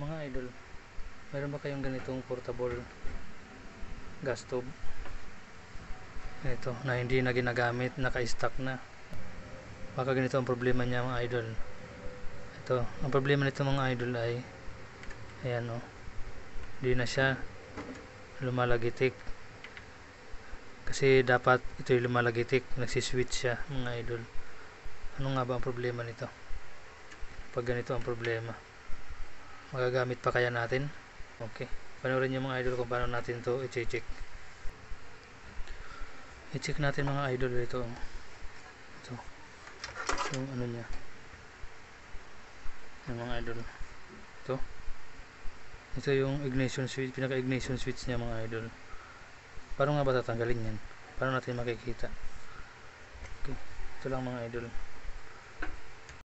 Mga idol, meron ba kayong ganitong portable gas stove? Ito, na hindi na ginagamit, naka-stock na. Baka ganito ang problema niya mga idol. Ito, ang problema nito mga idol ay ayan o. Hindi na siya lumalagitik. Kasi dapat ito'y lumalagitik, nagsiswitch siya mga idol. Ano nga ba ang problema nito? Pag ganito ang problema. Magagamit pa kaya natin? Okay. Panoorin niyo mga idol kung paano natin to i-check. I-check natin mga idol ito. Ito. Yung ano niya. Yung mga idol. Ito. Ito yung ignition switch, pinaka-ignition switch niya mga idol. Paano nga ba tatanggalin yan? Paano natin makikita? Okay. Ito lang mga idol.